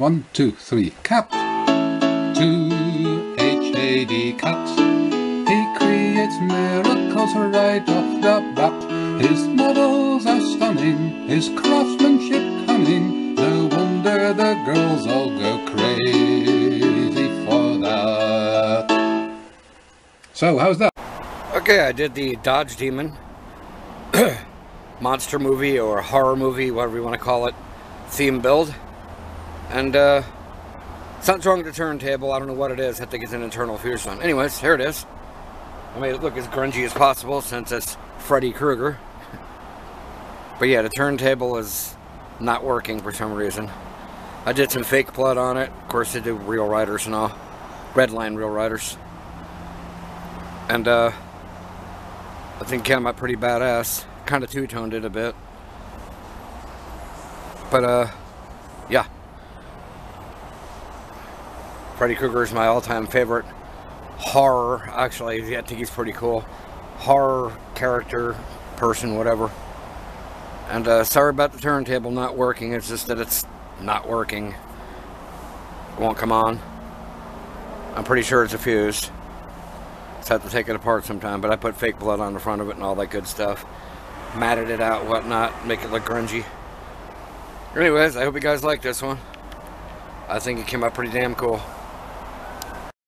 One, two, three. Cat. Two H-A-D cat. He creates miracles right off the bat. His models are stunning, his craftsmanship cunning. No wonder the girls all go crazy for that. So, how's that? Okay, I did the Dodge Demon monster movie or horror movie, whatever you want to call it, theme build. And uh, something's wrong with the turntable. I don't know what it is. I think it's an internal fusion. Anyways, here it is. I made it look as grungy as possible since it's Freddy Krueger. But yeah, the turntable is not working for some reason. I did some fake blood on it. Of course, they do real riders and all. Redline real riders. And uh, I think came out pretty badass. Kind of two-toned it a bit. But uh, yeah. Freddy Krueger is my all-time favorite horror. Actually, I think he's pretty cool. Horror character, person, whatever. And uh, sorry about the turntable not working. It's just that it's not working. It won't come on. I'm pretty sure it's a fuse. Just have to take it apart sometime. But I put fake blood on the front of it and all that good stuff. Matted it out, whatnot. Make it look grungy. Anyways, I hope you guys like this one. I think it came out pretty damn cool.